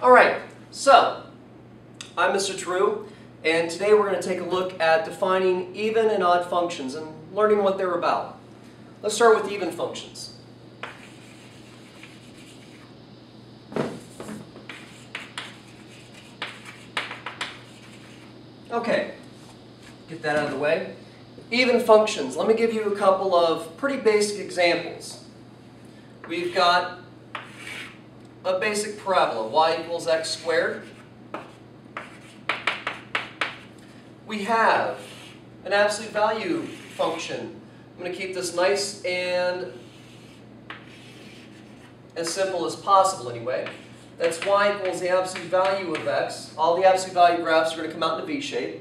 All right, so I'm Mr. Tarrou, and today we're going to take a look at defining even and odd functions and learning what they're about. Let's start with even functions. Okay, get that out of the way. Even functions. Let me give you a couple of pretty basic examples. We've got a basic parabola, y equals x squared. We have an absolute value function. I'm going to keep this nice and as simple as possible anyway. That's y equals the absolute value of x. All the absolute value graphs are going to come out in a V shape.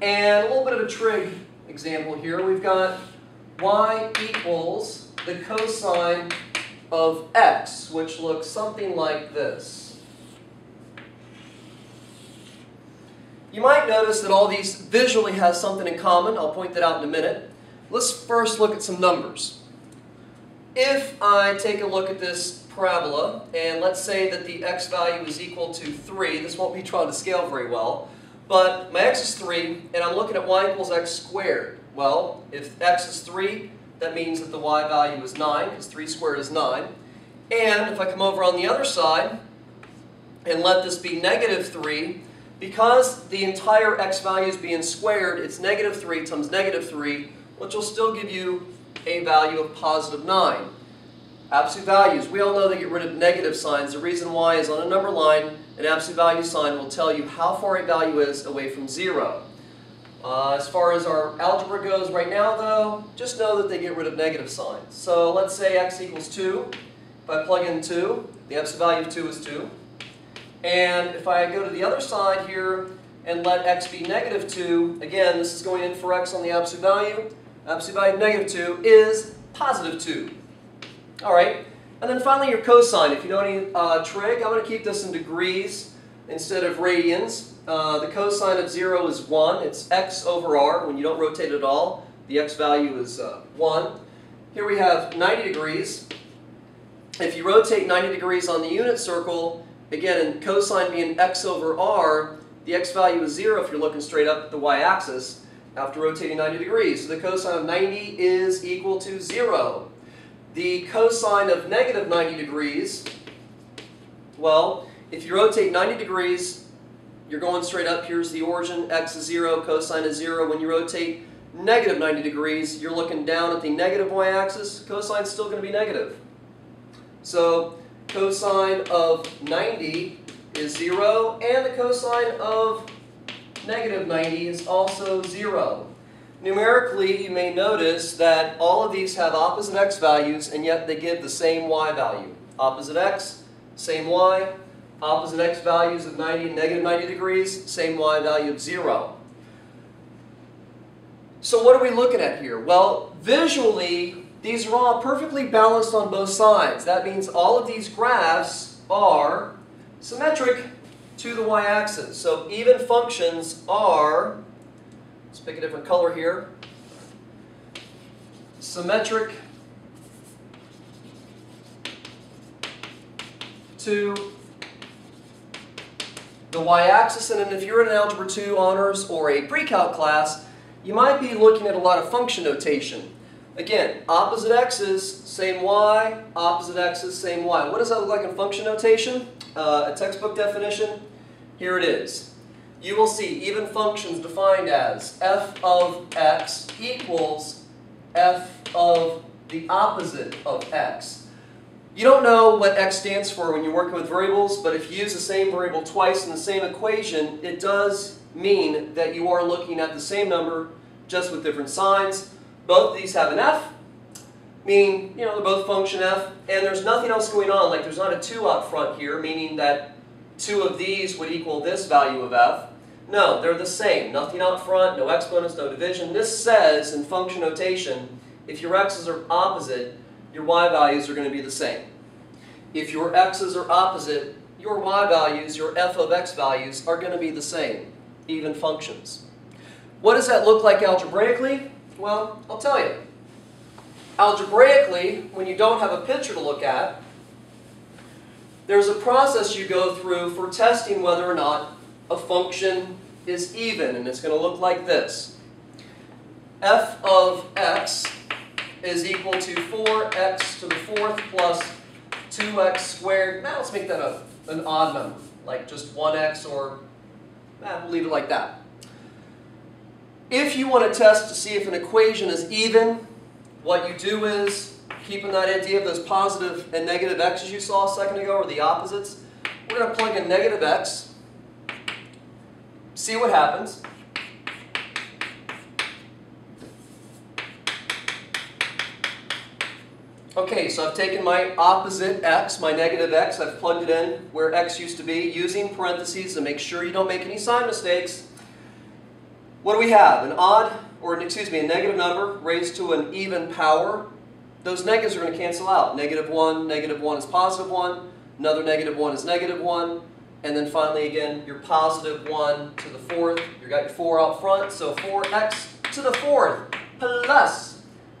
And a little bit of a trig example here. We've got y equals the cosine of x, which looks something like this. You might notice that all these visually has something in common. I'll point that out in a minute. Let's first look at some numbers. If I take a look at this parabola, and let's say that the x value is equal to 3. This won't be trying to scale very well, but my x is 3, and I'm looking at y equals x squared. Well, if x is 3, that means that the y value is 9, because 3 squared is 9. And if I come over on the other side, and let this be negative 3, because the entire x value is being squared, it's negative 3 times negative 3, which will still give you a value of positive 9. Absolute values. We all know they get rid of negative signs. The reason why is on a number line, an absolute value sign will tell you how far a value is away from zero. Uh, as far as our algebra goes right now, though, just know that they get rid of negative signs. So let's say x equals 2. If I plug in 2, the absolute value of 2 is 2. And if I go to the other side here and let x be negative 2, again, this is going in for x on the absolute value. Absolute value of negative 2 is positive 2. All right, and then finally your cosine. If you know any uh, trig, I'm going to keep this in degrees instead of radians. Uh, the cosine of 0 is 1. It's x over r. When you don't rotate at all, the x value is uh, 1. Here we have 90 degrees. If you rotate 90 degrees on the unit circle, again, in cosine being x over r, the x value is 0 if you're looking straight up at the y-axis after rotating 90 degrees. So the cosine of 90 is equal to 0. The cosine of negative 90 degrees, well, if you rotate 90 degrees, you're going straight up. Here's the origin, x is 0, cosine is 0. When you rotate negative 90 degrees, you're looking down at the negative y-axis. Cosine is still going to be negative. So cosine of 90 is 0, and the cosine of negative 90 is also 0. Numerically, you may notice that all of these have opposite x values, and yet they give the same y value. Opposite x, same y. Opposite x values of 90 and negative 90 degrees, same y value of 0. So what are we looking at here? Well, visually, these are all perfectly balanced on both sides. That means all of these graphs are symmetric to the y-axis. So even functions are Let's pick a different color here. Symmetric to the y-axis. And then if you're in an Algebra 2 honors or a pre-calc class, you might be looking at a lot of function notation. Again, opposite x's, same y, opposite x's, same y. What does that look like in function notation? Uh, a textbook definition? Here it is you will see even functions defined as f of x equals f of the opposite of x. You don't know what x stands for when you're working with variables, but if you use the same variable twice in the same equation, it does mean that you are looking at the same number just with different signs. Both of these have an f, meaning, you know, they're both function f, and there's nothing else going on, like there's not a 2 up front here, meaning that two of these would equal this value of f. No, they're the same. Nothing out front, no exponents, no division. This says in function notation, if your x's are opposite, your y values are going to be the same. If your x's are opposite, your y values, your f of x values, are going to be the same, even functions. What does that look like algebraically? Well, I'll tell you. Algebraically, when you don't have a picture to look at, there's a process you go through for testing whether or not a function is even, and it's going to look like this. f of x is equal to 4x to the fourth plus 2x squared. Now let's make that a, an odd number, like just 1x or eh, we'll leave it like that. If you want to test to see if an equation is even, what you do is, keeping that idea of those positive and negative x's you saw a second ago, or the opposites, we're going to plug in negative x, see what happens. Okay, so I've taken my opposite x, my negative x, I've plugged it in where x used to be, using parentheses to make sure you don't make any sign mistakes. What do we have? An odd, or excuse me, a negative number raised to an even power. Those negatives are going to cancel out. Negative 1, negative 1 is positive 1, another negative 1 is negative 1, and then finally again, your positive 1 to the fourth. You've got your 4 out front, so 4x to the fourth plus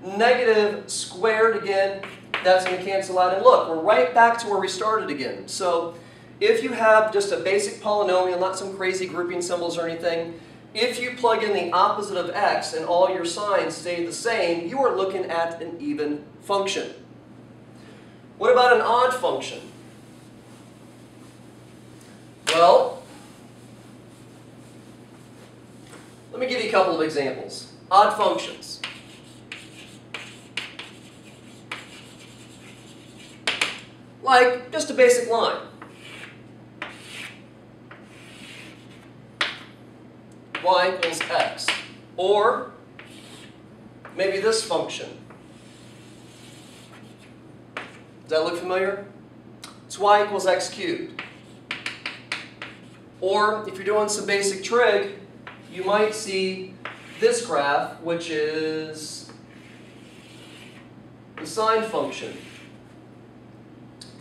negative squared again. That's going to cancel out. And look, we're right back to where we started again. So if you have just a basic polynomial, not some crazy grouping symbols or anything, if you plug in the opposite of x and all your signs stay the same, you are looking at an even function. What about an odd function? Well, let me give you a couple of examples. Odd functions. Like just a basic line. y equals x. Or maybe this function. Does that look familiar? It's y equals x cubed. Or if you're doing some basic trig, you might see this graph, which is the sine function.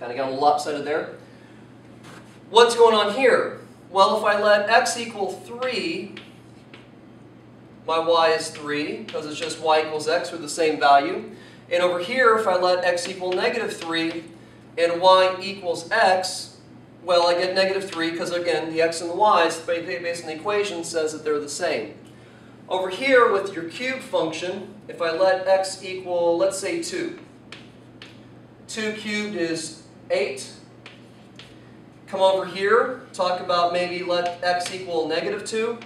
Kind of got a little lopsided there. What's going on here? Well, if I let x equal 3, my y is 3, because it's just y equals x with the same value. And over here, if I let x equal negative 3 and y equals x, well, I get negative 3 because, again, the x and the y's based on the equation says that they're the same. Over here, with your cube function, if I let x equal, let's say 2. 2 cubed is 8. Come over here, talk about maybe let x equal negative 2.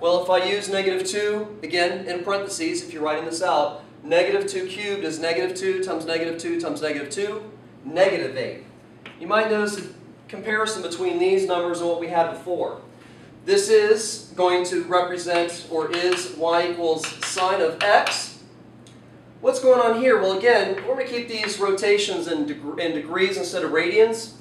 Well, if I use negative 2, again, in parentheses, if you're writing this out, negative 2 cubed is negative 2 times negative 2 times negative 2, negative 8. You might notice a comparison between these numbers and what we had before. This is going to represent, or is, y equals sine of x. What's going on here? Well, again, we're going to keep these rotations in, deg in degrees instead of radians.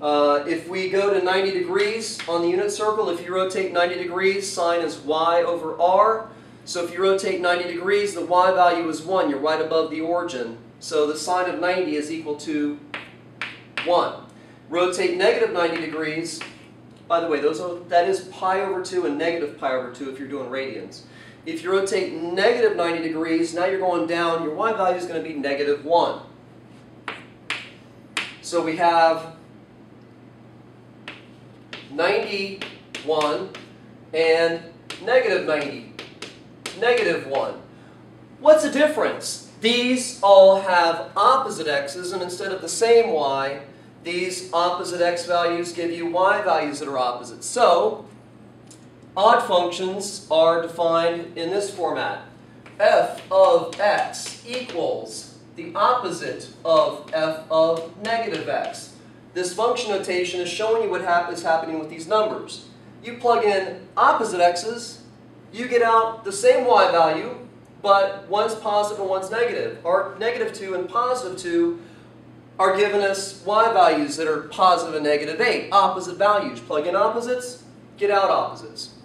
Uh, if we go to 90 degrees on the unit circle, if you rotate 90 degrees, sine is y over r. So if you rotate 90 degrees, the y value is 1. You're right above the origin. So the sine of 90 is equal to 1. Rotate negative 90 degrees. By the way, those are, that is pi over 2 and negative pi over 2 if you're doing radians. If you rotate negative 90 degrees, now you're going down. Your y value is going to be negative 1. So we have 91 and negative 90, negative 1. What's the difference? These all have opposite x's, and instead of the same y, these opposite x values give you y values that are opposite. So, odd functions are defined in this format. f of x equals the opposite of f of negative x. This function notation is showing you what hap is happening with these numbers. You plug in opposite x's, you get out the same y value, but one's positive and one's negative. Our negative 2 and positive 2 are giving us y values that are positive and negative 8, opposite values. Plug in opposites, get out opposites.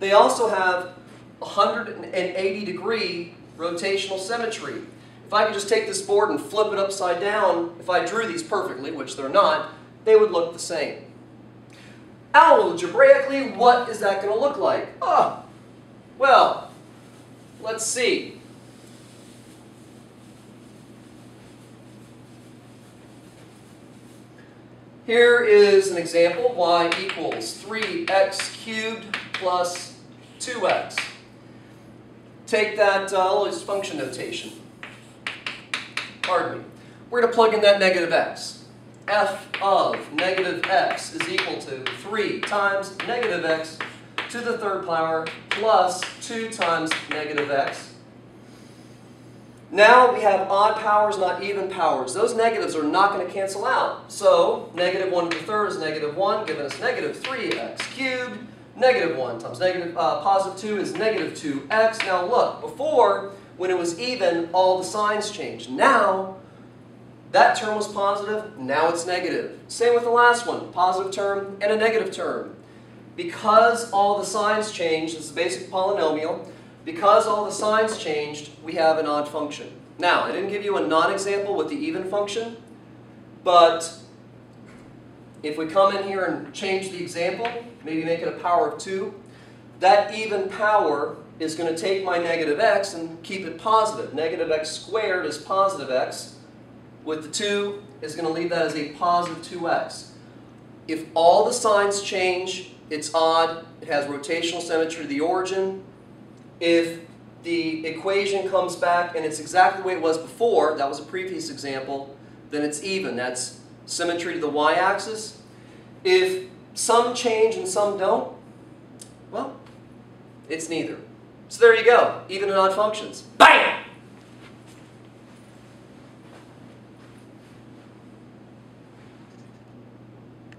They also have 180 degree rotational symmetry. If I could just take this board and flip it upside down, if I drew these perfectly, which they're not, they would look the same. Algebraically, what is that going to look like? Oh, well, let's see. Here is an example, y equals 3x cubed plus 2x. Take that, uh, function notation. Pardon me. We're going to plug in that negative x. f of negative x is equal to 3 times negative x to the third power plus 2 times negative x. Now we have odd powers, not even powers. Those negatives are not going to cancel out. So negative 1 to the third is negative 1, giving us negative 3x cubed. Negative 1 times negative, uh, positive 2 is negative 2x. Now look, before, when it was even, all the signs changed. Now, that term was positive, now it's negative. Same with the last one, positive term and a negative term. Because all the signs changed, it's a basic polynomial, because all the signs changed, we have an odd function. Now, I didn't give you a non-example with the even function, but if we come in here and change the example, maybe make it a power of 2, that even power is going to take my negative x and keep it positive. Negative x squared is positive x. With the 2, is going to leave that as a positive 2x. If all the signs change, it's odd, it has rotational symmetry to the origin. If the equation comes back and it's exactly the way it was before, that was a previous example, then it's even. That's symmetry to the y-axis. If some change and some don't, well, it's neither. So there you go, even and odd functions. Bam!